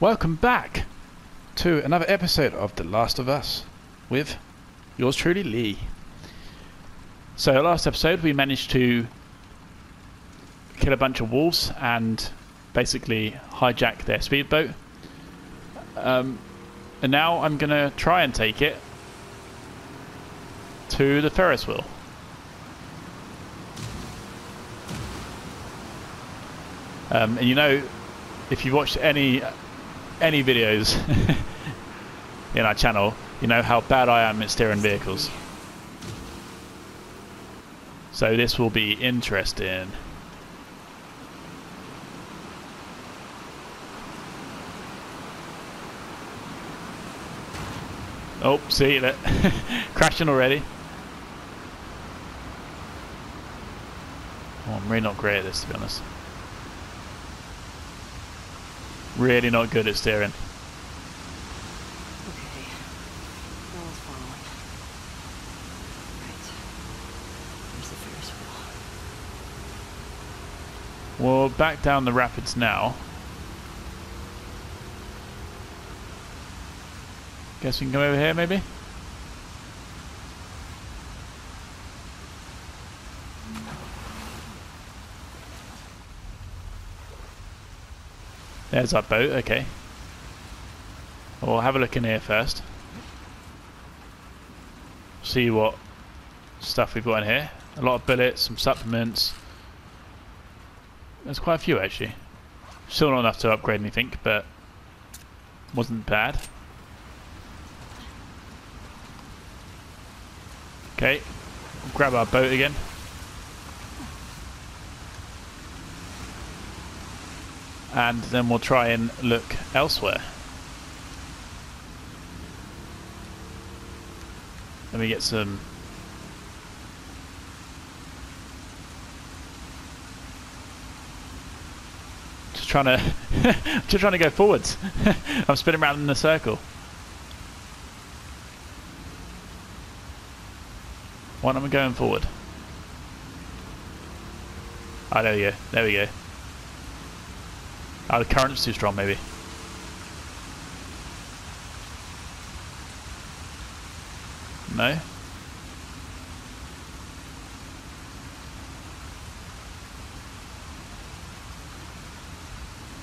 Welcome back to another episode of The Last of Us with yours truly, Lee. So, last episode we managed to kill a bunch of wolves and basically hijack their speedboat. Um, and now I'm going to try and take it to the Ferris wheel. Um, and you know, if you watched any any videos in our channel, you know how bad I am at steering vehicles. So this will be interesting. Oh, see that crashing already. Oh, I'm really not great at this, to be honest. Really not good at steering. Okay. No one's following. Right. There's the Ferris wheel. Well, back down the rapids now. Guess we can come over here, maybe? There's our boat, okay. We'll have a look in here first. See what stuff we've got in here. A lot of bullets, some supplements. There's quite a few actually. Still not enough to upgrade anything, but wasn't bad. Okay, grab our boat again. And then we'll try and look elsewhere. Let me get some just trying to just trying to go forwards. I'm spinning around in a circle. Why am I going forward? Oh, there we go. There we go. Oh, the current's too strong, maybe. No?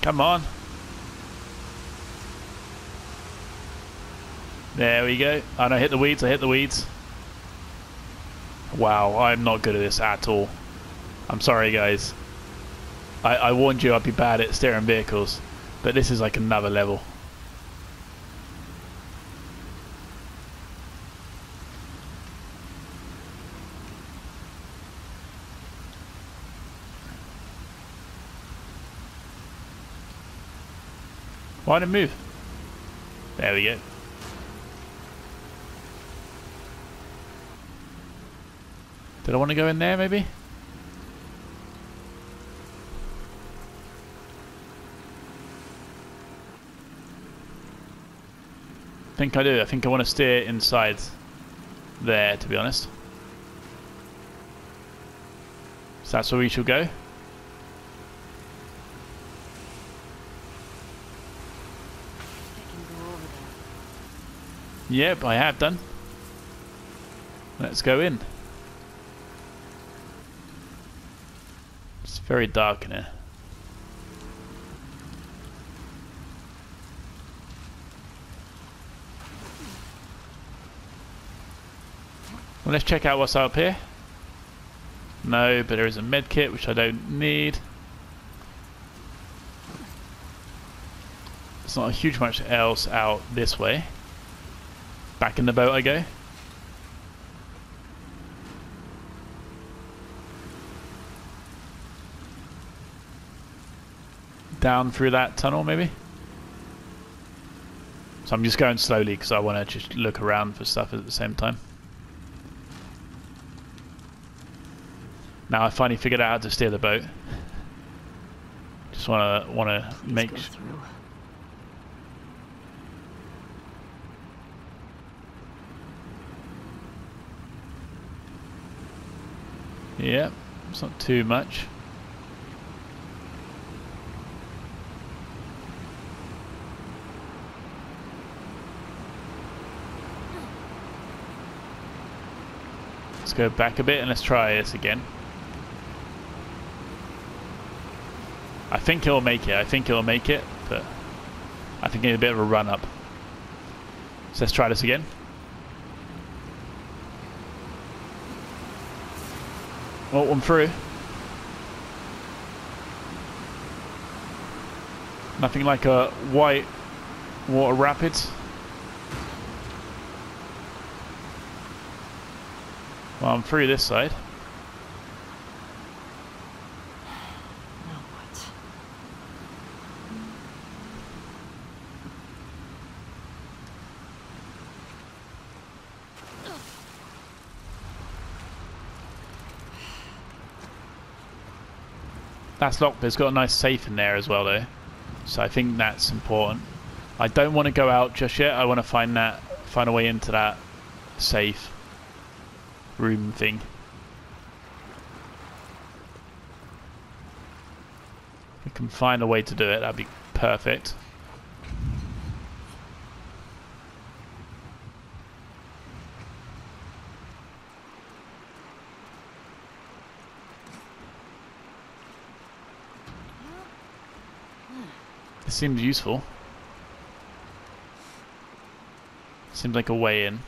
Come on. There we go. Oh no, hit the weeds, I hit the weeds. Wow, I'm not good at this at all. I'm sorry guys. I, I warned you I'd be bad at steering vehicles, but this is like another level. Why didn't move? There we go. Did I want to go in there maybe? Think I do. I think I want to steer inside there, to be honest. So that's where we shall go. Yep, I have done. Let's go in. It's very dark in here. Well, let's check out what's up here. No, but there is a med kit which I don't need. There's not a huge much else out this way. Back in the boat I go. Down through that tunnel maybe? So I'm just going slowly because I want to just look around for stuff at the same time. Now I finally figured out how to steer the boat. Just wanna wanna Please make. Yeah, it's not too much. Let's go back a bit and let's try this again. I think he'll make it. I think he'll make it, but I think he need a bit of a run up. So let's try this again. Oh, one through. Nothing like a white water rapids. Well, I'm through this side. That's locked, but it's got a nice safe in there as well, though. So I think that's important. I don't want to go out just yet. I want to find that, find a way into that safe room thing. If we can find a way to do it, that'd be perfect. It seemed useful. Seems like a way in.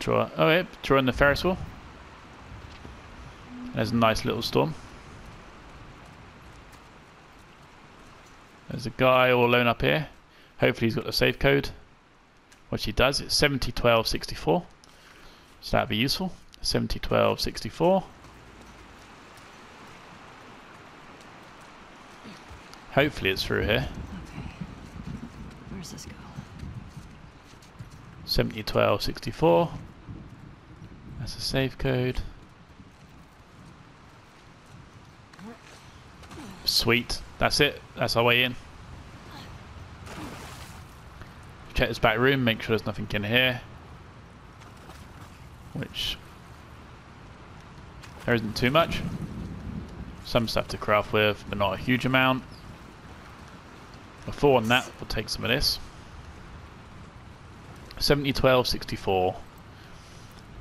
Draw. Oh, yeah, draw in the Ferris wheel. There's a nice little storm. There's a guy all alone up here. Hopefully he's got the safe code. Which he does. It's 701264. So that'd be useful. 701264. Hopefully it's through here. Okay. Where's this go? 701264. That's a safe code. Sweet. That's it. That's our way in. Check this back room, make sure there's nothing in here. Which there isn't too much. Some stuff to craft with, but not a huge amount. Before on that, we'll take some of this. 70, 12, 64.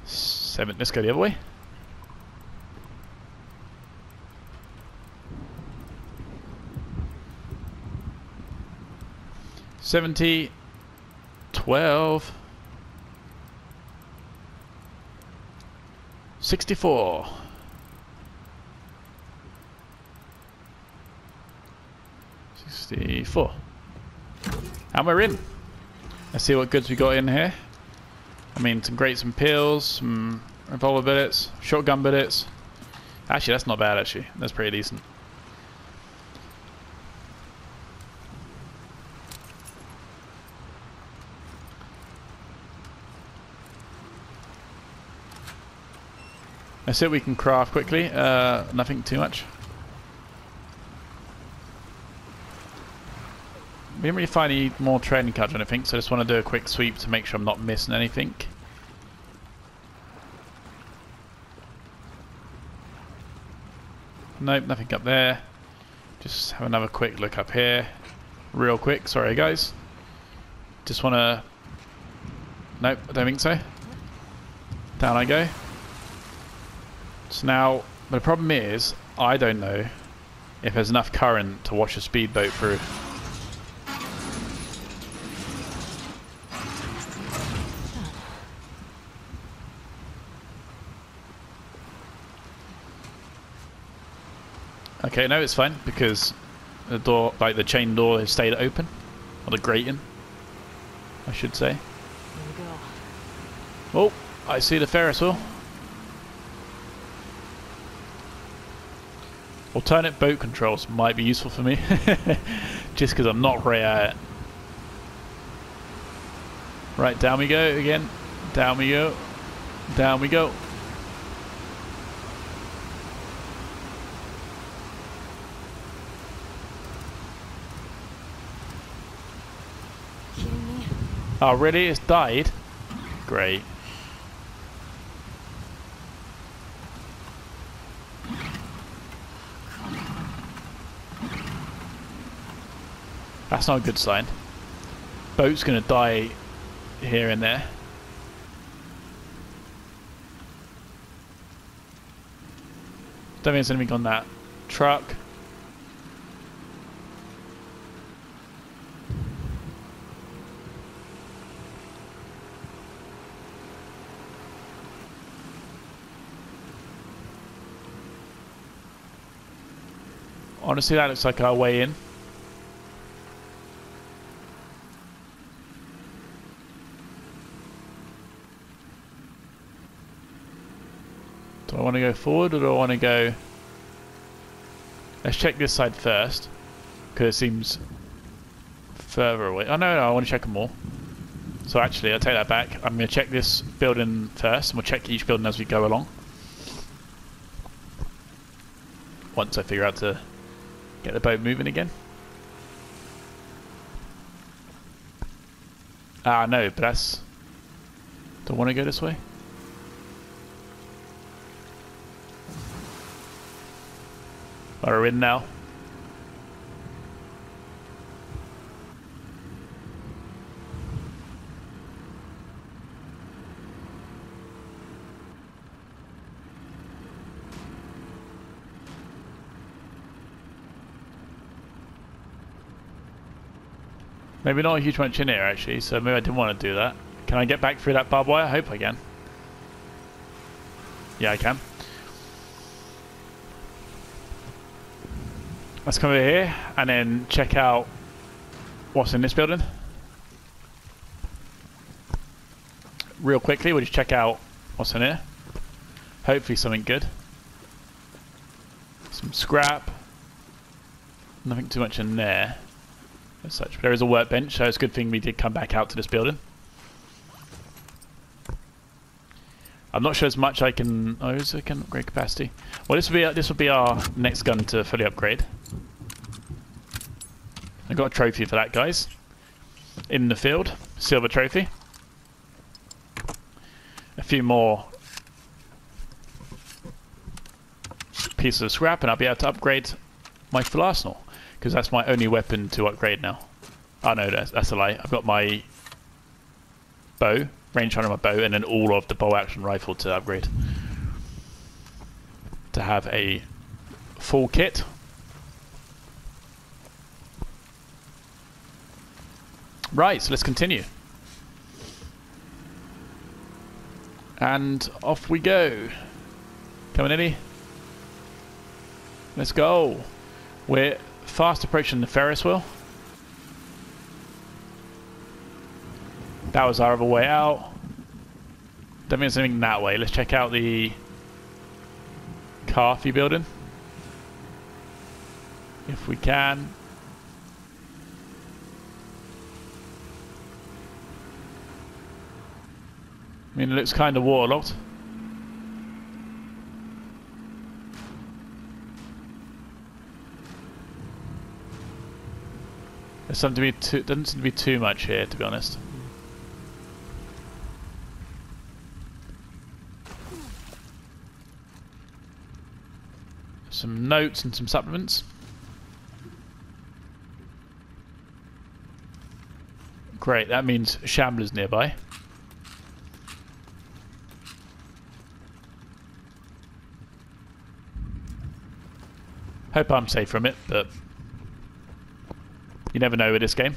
Seven. Let's go the other way. Seventy, twelve, sixty-four. Sixty-four. And we're in. Let's see what goods we got in here. I mean, some great and pills, some revolver billets, shotgun billets. Actually, that's not bad, actually. That's pretty decent. See what we can craft quickly. Uh, nothing too much. We didn't really find any more trading cards or anything, so I just want to do a quick sweep to make sure I'm not missing anything. Nope, nothing up there. Just have another quick look up here. Real quick, sorry guys. Just want to... Nope, I don't think so. Down I go. So now, the problem is, I don't know if there's enough current to wash a speedboat through. Okay, no, it's fine because the door, like the chain door, has stayed open, or the grating, I should say. Here we go. Oh, I see the Ferris wheel. Alternate boat controls might be useful for me, just because I'm not great at it. Right, down we go again. Down we go. Down we go. Oh, really? It's died? Great. That's not a good sign. Boat's gonna die here and there. Don't think it's anything on that truck. Honestly, that looks like our way in. Do I want to go forward or do I want to go... Let's check this side first. Because it seems further away. Oh, no, no, I want to check them all. So actually, I'll take that back. I'm going to check this building first, and we'll check each building as we go along. Once I figure out to get the boat moving again. Ah, no, but that's... Don't want to go this way? Are We're in now. Maybe not a huge much in here actually, so maybe I didn't want to do that. Can I get back through that barbed wire? I hope I can. Yeah, I can. Let's come over here and then check out what's in this building. Real quickly, we'll just check out what's in here. Hopefully something good. Some scrap. Nothing too much in there as such. There is a workbench, so it's a good thing we did come back out to this building. I'm not sure as much I can. Oh, I can upgrade capacity. Well, this will be uh, this will be our next gun to fully upgrade. I got a trophy for that, guys. In the field, silver trophy. A few more pieces of scrap, and I'll be able to upgrade my full arsenal because that's my only weapon to upgrade now. Oh no, that's, that's a lie. I've got my bow, range on my bow, and then all of the bolt action rifle to upgrade. To have a full kit. Right, so let's continue. And off we go. Come on, Eddie. Let's go. We're fast approaching the Ferris wheel. That was our other way out. Don't think anything that way. Let's check out the coffee building. If we can. I mean, it looks kind of waterlogged. Something to be too, doesn't seem to be too much here, to be honest. Some notes and some supplements. Great, that means Shambler's nearby. Hope I'm safe from it, but you never know with this game.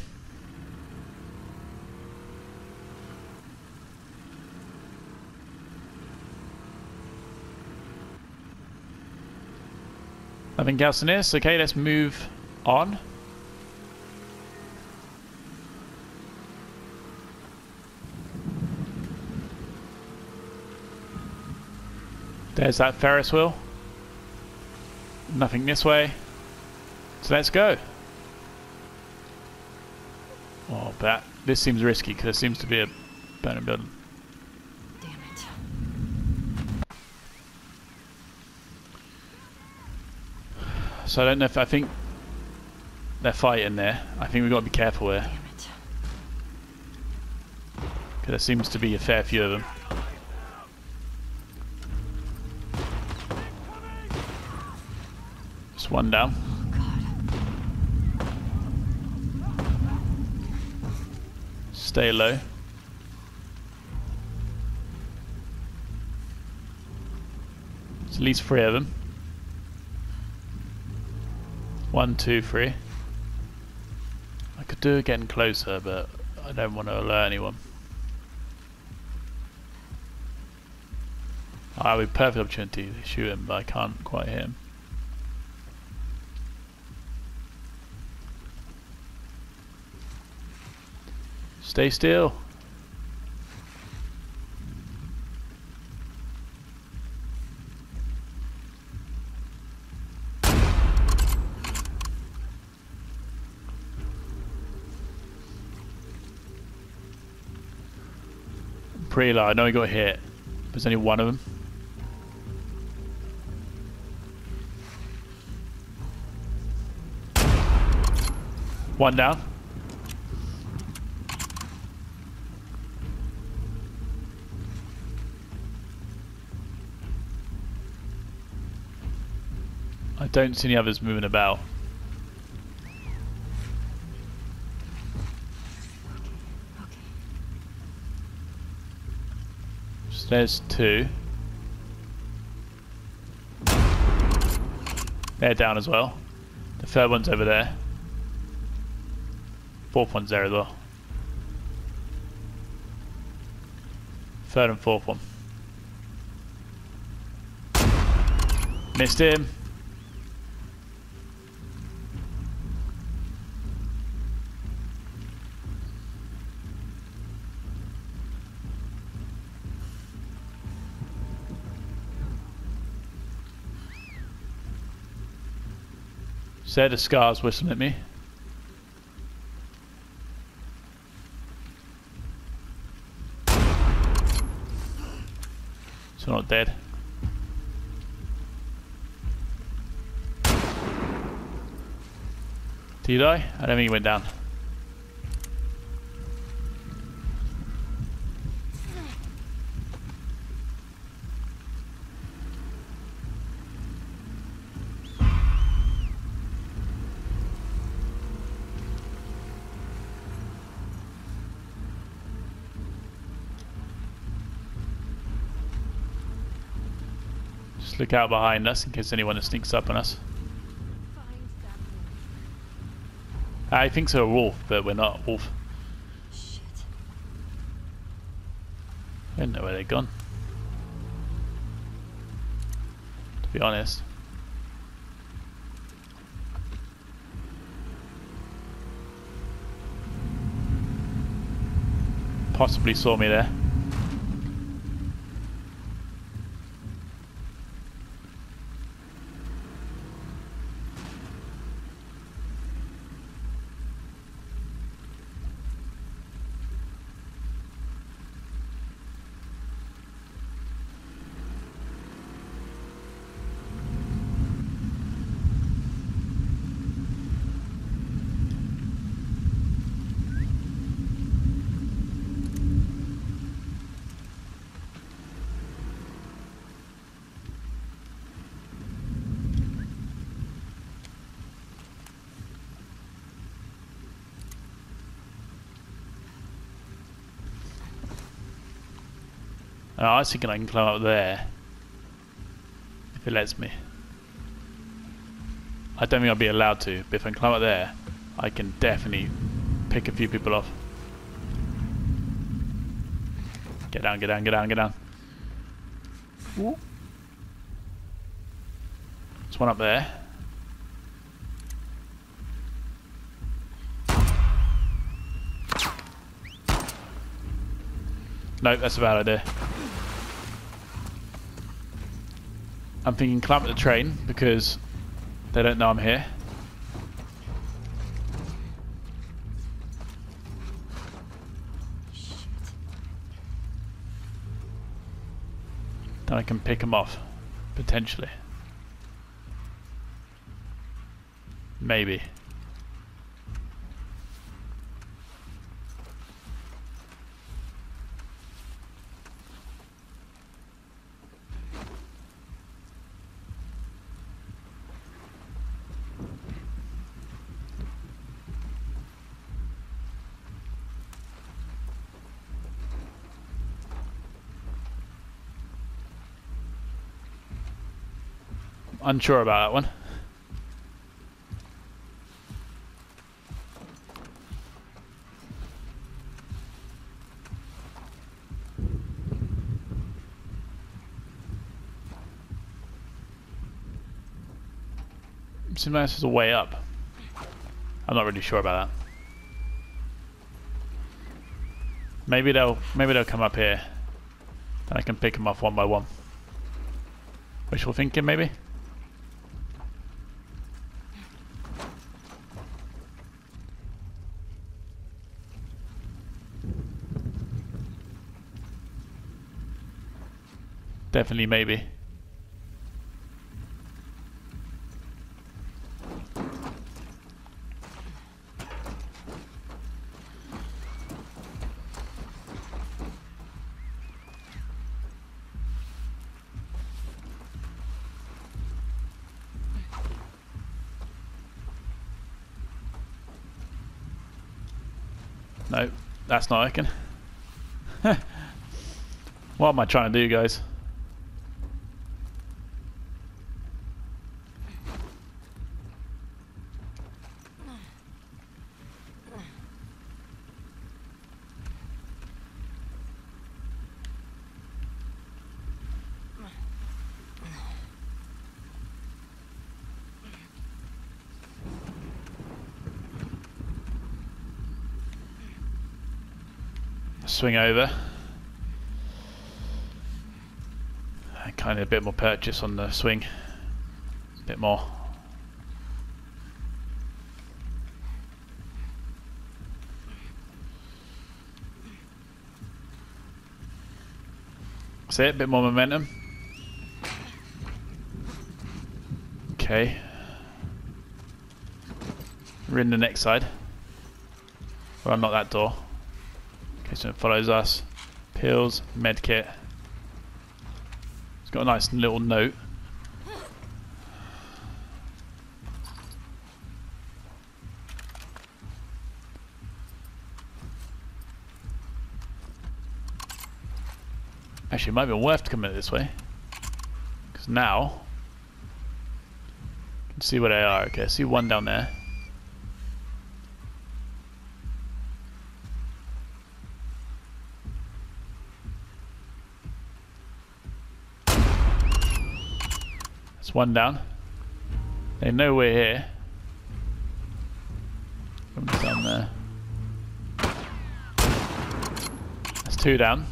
Nothing else in this. Okay, let's move on. There's that Ferris wheel. Nothing this way. So let's go. But this seems risky because there seems to be a burning building. Damn it. So I don't know if I think they're fighting there. I think we've got to be careful here because there seems to be a fair few of them. Just one down. Stay low. It's at least three of them. One, two, three. I could do getting closer, but I don't want to alert anyone. Ah, I would perfect opportunity to shoot him, but I can't quite hit him. Stay still. Pretty low. I know he got hit. There's only one of them. One down. I don't see any others moving about. Okay. So there's two. They're down as well. The third one's over there. Fourth one's there as well. Third and fourth one. Missed him. Said the scars whistling at me. So not dead. Did he die? I don't think he went down. Look out behind us in case anyone sneaks up on us. I think so, wolf, but we're not wolf. wolf. Shit. I don't know where they've gone. To be honest. Possibly saw me there. And I was thinking I can climb up there. If it lets me. I don't think I'll be allowed to, but if I can climb up there, I can definitely pick a few people off. Get down, get down, get down, get down. There's one up there. Nope, that's a bad idea. I'm thinking climb up the train because they don't know I'm here. Then I can pick them off, potentially. Maybe. unsure about that one. Seems like this is a way up. I'm not really sure about that. Maybe they'll maybe they'll come up here. and I can pick them off one by one. Wishful thinking maybe? Definitely maybe. No, that's not working. what am I trying to do, guys? Swing over. Kind of a bit more purchase on the swing. A bit more. That's it, a bit more momentum. Okay. We're in the next side. Well, not that door. It follows us. Pills, medkit. It's got a nice little note. Actually, it might be worth to come in this way. Because now... You can see where they are. Okay, I see one down there. One down. They know we're here. Someone's down there. That's two down.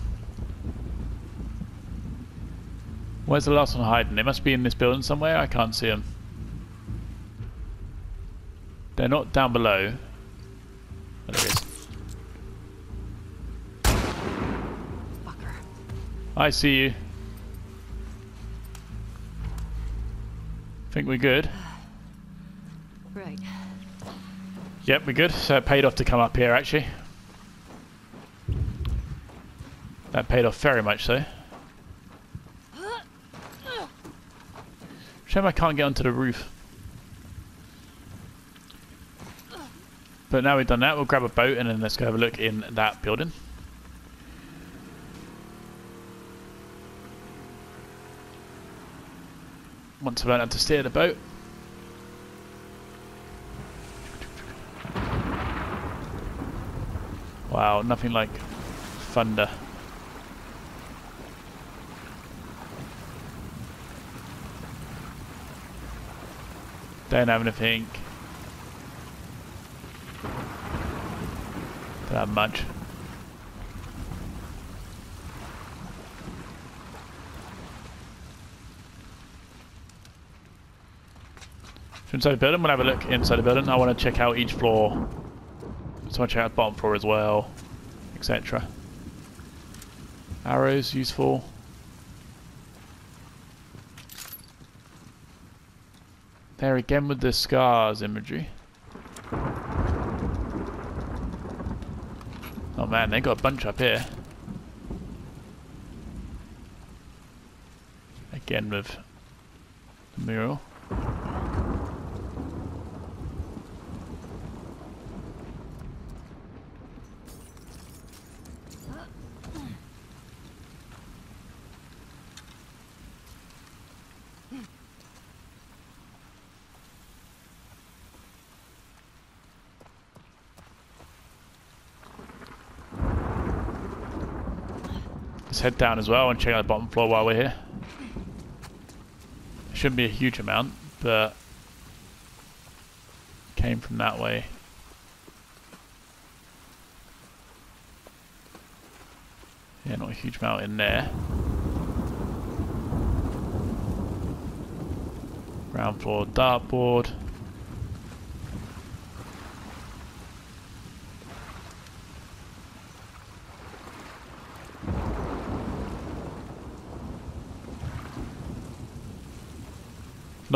Where's the last one hiding? They must be in this building somewhere. I can't see them. They're not down below. Oh, there it is. Fucker. I see you. Think we're good. Right. Yep, we're good. So it paid off to come up here, actually. That paid off very much so. Shame I can't get onto the roof. But now we've done that, we'll grab a boat and then let's go have a look in that building. Once I've learned how to steer the boat. Wow, nothing like thunder. Don't have anything. Don't have much. Inside the building, we'll have a look inside the building. I want to check out each floor. So I check out the bottom floor as well, etc. Arrows, useful. There again with the scars imagery. Oh man, they got a bunch up here. Again with the mural. Head down as well and check out the bottom floor while we're here. Shouldn't be a huge amount, but came from that way. Yeah, not a huge amount in there. Ground floor dartboard.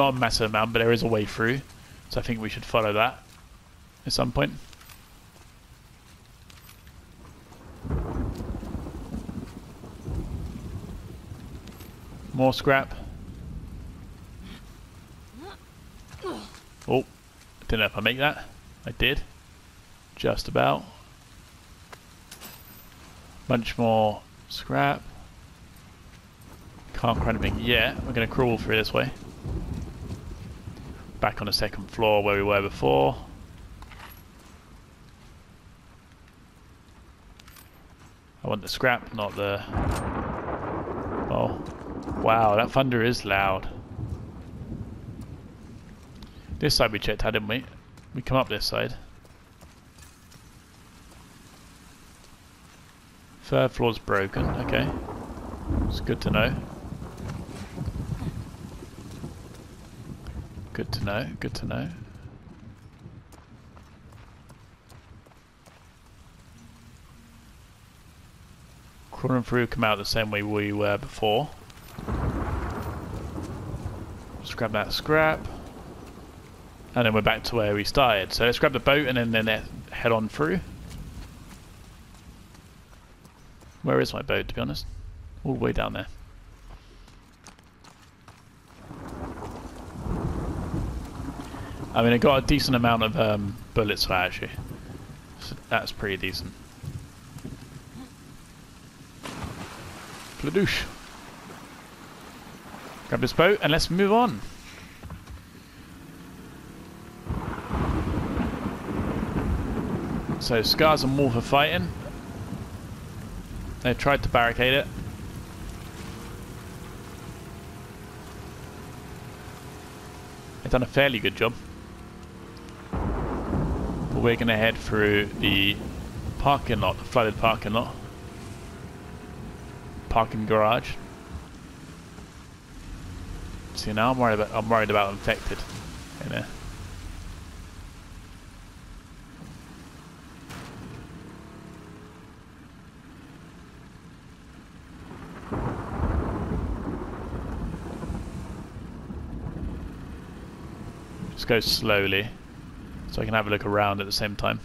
Not a massive amount, but there is a way through. So I think we should follow that at some point. More scrap. Oh, didn't know if I make that. I did. Just about. Bunch more scrap. Can't crack anything yet. We're going to crawl through this way. Back on the second floor where we were before. I want the scrap, not the... Oh. Wow, that thunder is loud. This side we checked out, didn't we? We come up this side. Third floor's broken, okay. It's good to know. Good to know, good to know. Crawling through, come out the same way we were before. Let's grab that scrap. And then we're back to where we started. So let's grab the boat and then, then head on through. Where is my boat, to be honest? All the way down there. I mean, it got a decent amount of um, bullets actually. So that's pretty decent. Pladoosh. Grab this boat and let's move on. So Scars and Wolf are fighting. They tried to barricade it. They've done a fairly good job. We're going to head through the parking lot, the flooded parking lot. Parking garage. See now I'm worried about I'm worried about infected in there. Just go slowly so I can have a look around at the same time.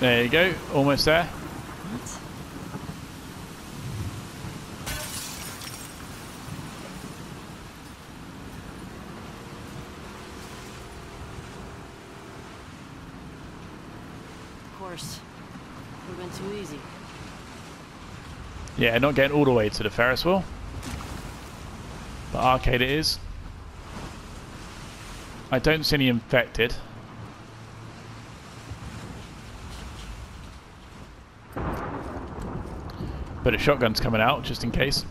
There you go, almost there. What? Of course. Would have been too easy. Yeah, not getting all the way to the Ferris wheel. But arcade it is. I don't see any infected. But a shotgun's coming out, just in case.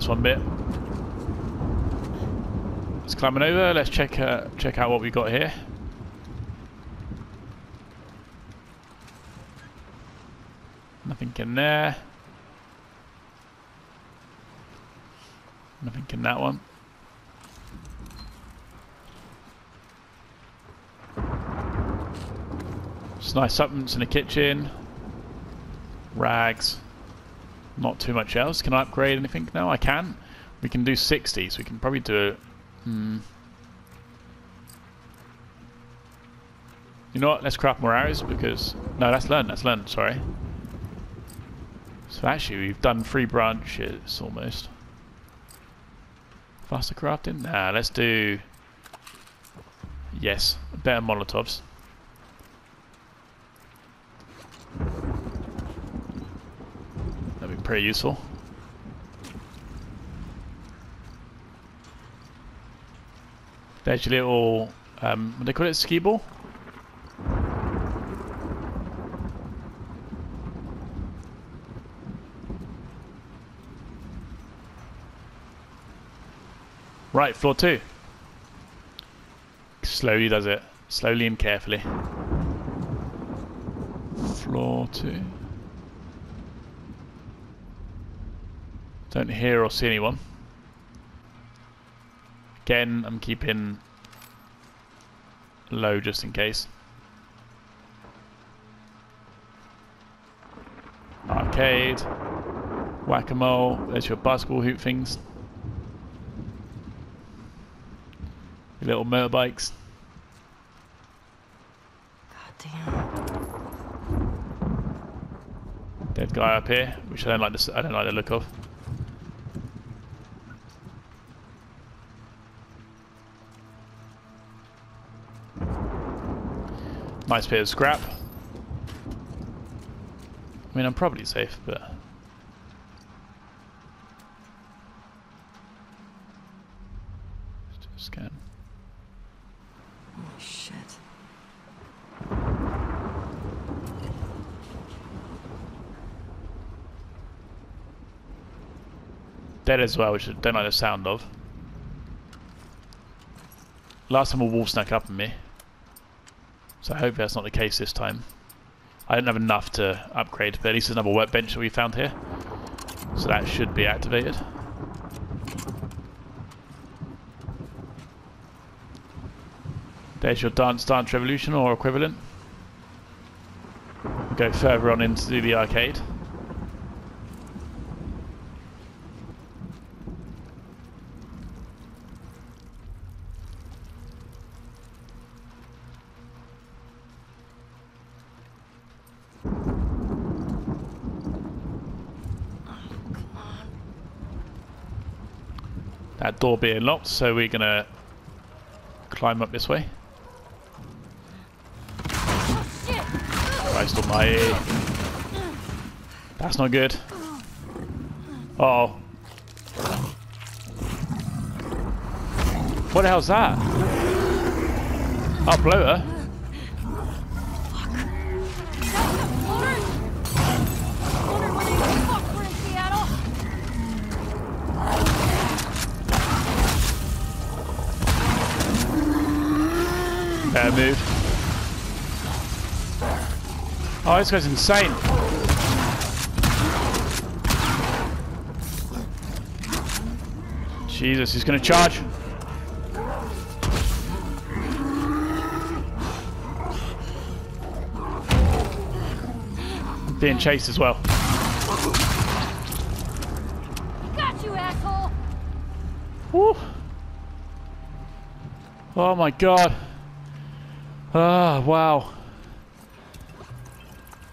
This one bit. Let's climbing over. Let's check uh, check out what we got here. Nothing in there. Nothing in that one. Just nice supplements in the kitchen. Rags. Not too much else. Can I upgrade anything? No, I can. We can do 60, so we can probably do. Hmm. You know what? Let's craft more arrows because... No, that's learned. That's learned. Sorry. So actually, we've done three branches almost. Faster crafting? Nah, let's do... Yes, better Molotovs. Pretty useful. There's your little, um, what do they call it, Skee-Ball? Right, floor two. Slowly does it. Slowly and carefully. Floor two. Don't hear or see anyone. Again, I'm keeping low just in case. Arcade. Whack-a-mole. There's your basketball hoop things. Your little motorbikes. God damn. Dead guy up here, which I don't like. The, I don't like the look of. Nice bit of scrap. I mean, I'm probably safe, but Just do a scan. Holy shit. Dead as well, which I don't like the sound of. Last time a wolf snuck up on me. So I hope that's not the case this time. I didn't have enough to upgrade, but at least there's another workbench that we found here. So that should be activated. There's your Dance Dance Revolution or equivalent. We'll go further on into the arcade. That door being locked, so we're gonna climb up this way. Christ almighty. That's not good. Uh oh. What the hell's that? Oh, bloater. Bad move. Oh, this guy's insane. Jesus, he's gonna charge. Being chased as well. Got you, asshole! Woo. Oh my god. Ah, wow.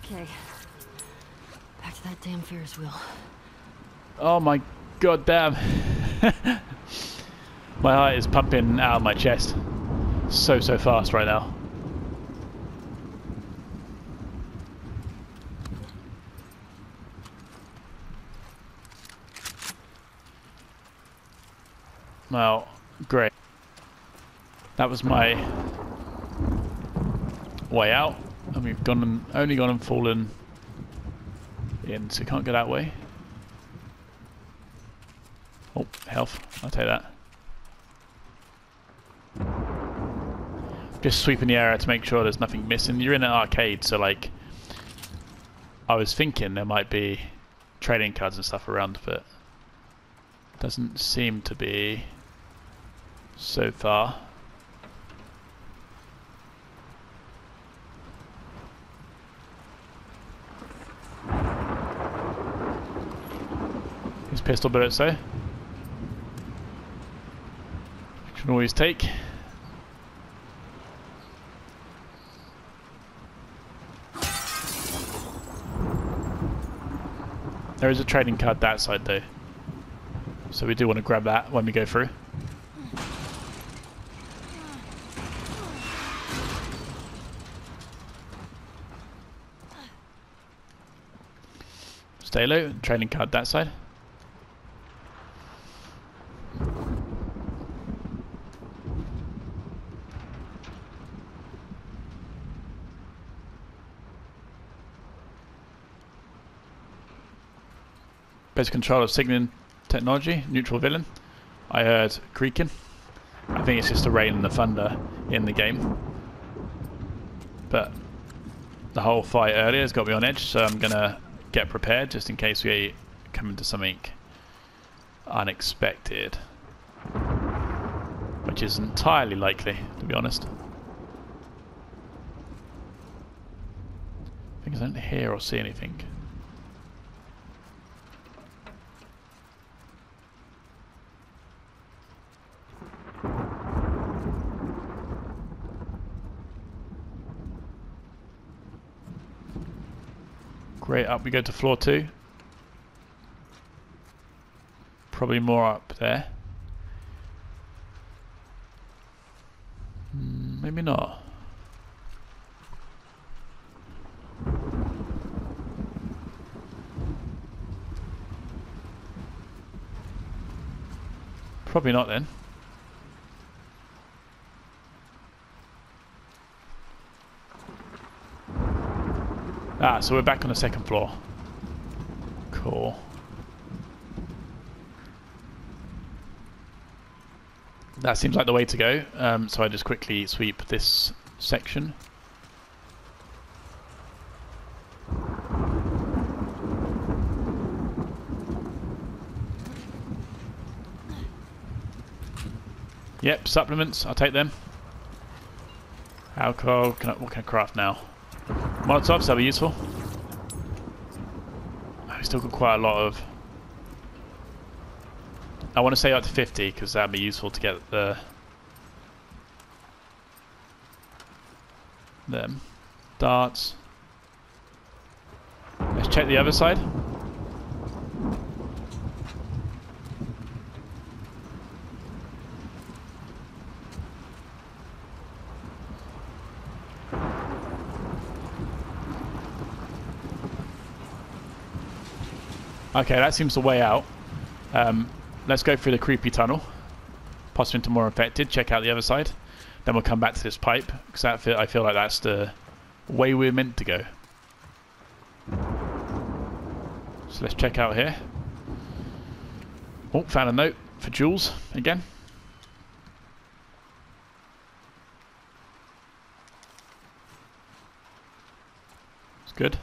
Okay. Back to that damn Ferris wheel. Oh my god damn. my heart is pumping out of my chest. So, so fast right now. Well, great. That was my way out, and we've gone and only gone and fallen in, so can't go that way. Oh, health. I'll take that. Just sweeping the area to make sure there's nothing missing. You're in an arcade, so like, I was thinking there might be trading cards and stuff around, but doesn't seem to be so far. Pistol bullets though. Can always take. There is a trading card that side though. So we do want to grab that when we go through. Stay low. Training card that side. Basic control of signaling technology, neutral villain. I heard creaking. I think it's just the rain and the thunder in the game. But the whole fight earlier has got me on edge, so I'm gonna get prepared just in case we come into something unexpected. Which is entirely likely, to be honest. I think I don't hear or see anything. Great, up we go to floor two. Probably more up there. Mm, maybe not. Probably not then. Ah, so we're back on the second floor. Cool. That seems like the way to go, um, so I just quickly sweep this section. Yep, supplements, I'll take them. Alcohol, can I, what can I craft now? Molotovs, that'll be useful. I've still got quite a lot of... I want to say up to 50, because that'd be useful to get the... Them. Darts. Let's check the other side. Okay, that seems the way out. Um, let's go through the creepy tunnel. Possibly into more infected. Check out the other side. Then we'll come back to this pipe because I feel like that's the way we're meant to go. So let's check out here. Oh, found a note for Jules again. It's good.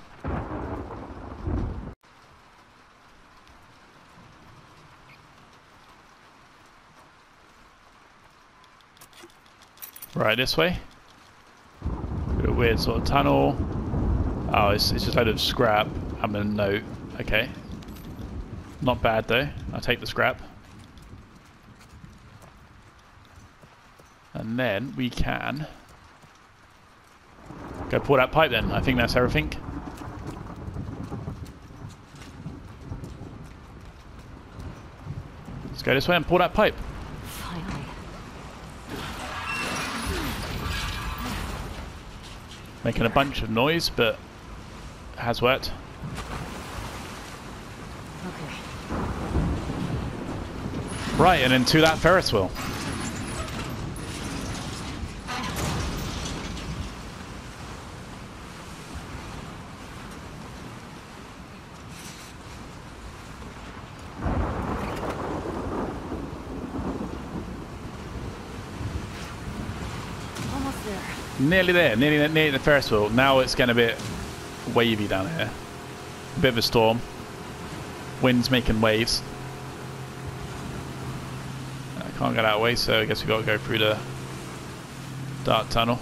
Right, this way. Of weird sort of tunnel. Oh, it's, it's just a load of scrap. I'm a note. Okay. Not bad though. I'll take the scrap. And then we can go pull that pipe then. I think that's everything. Let's go this way and pull that pipe. Making a bunch of noise, but has worked. Okay. Right, and into that Ferris wheel. Almost there. Nearly there, nearly near the Ferris wheel. Now it's getting a bit wavy down here. A bit of a storm. Wind's making waves. I can't get out of way, so I guess we've got to go through the dark tunnel.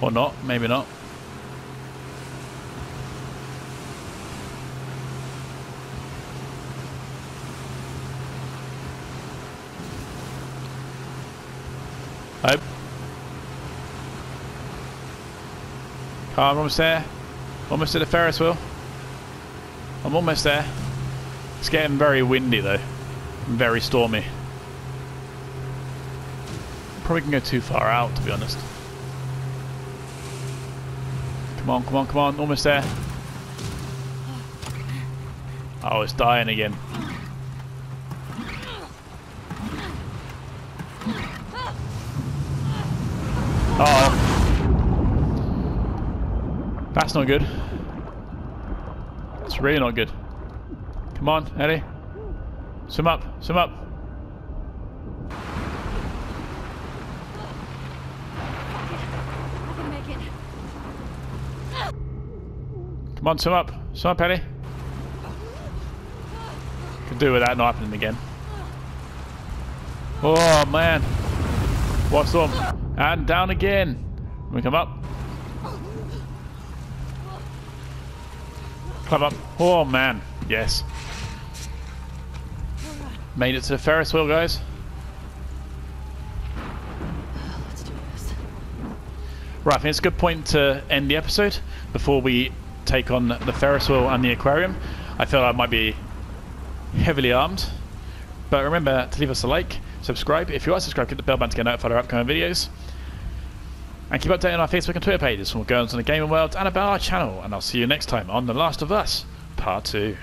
Or not, maybe not. Hope. Come on, almost there. Almost to the Ferris wheel. I'm almost there. It's getting very windy though. Very stormy. Probably can go too far out to be honest. Come on, come on, come on. Almost there. Oh, it's dying again. Oh. That's not good. It's really not good. Come on, Ellie. Swim up, swim up. Can. Come on, swim up. Swim up, Ellie. Could do with that not happening again. Oh, man. What's storm? And down again. We come up. Climb up. Oh, man. Yes. Made it to the Ferris wheel, guys. Right, I think it's a good point to end the episode before we take on the Ferris wheel and the aquarium. I feel I might be heavily armed. But remember to leave us a like, subscribe. If you are subscribed, hit the bell button to get notified of upcoming videos. And keep updated on our Facebook and Twitter pages what goes on in the gaming world and about our channel. And I'll see you next time on The Last of Us, Part 2.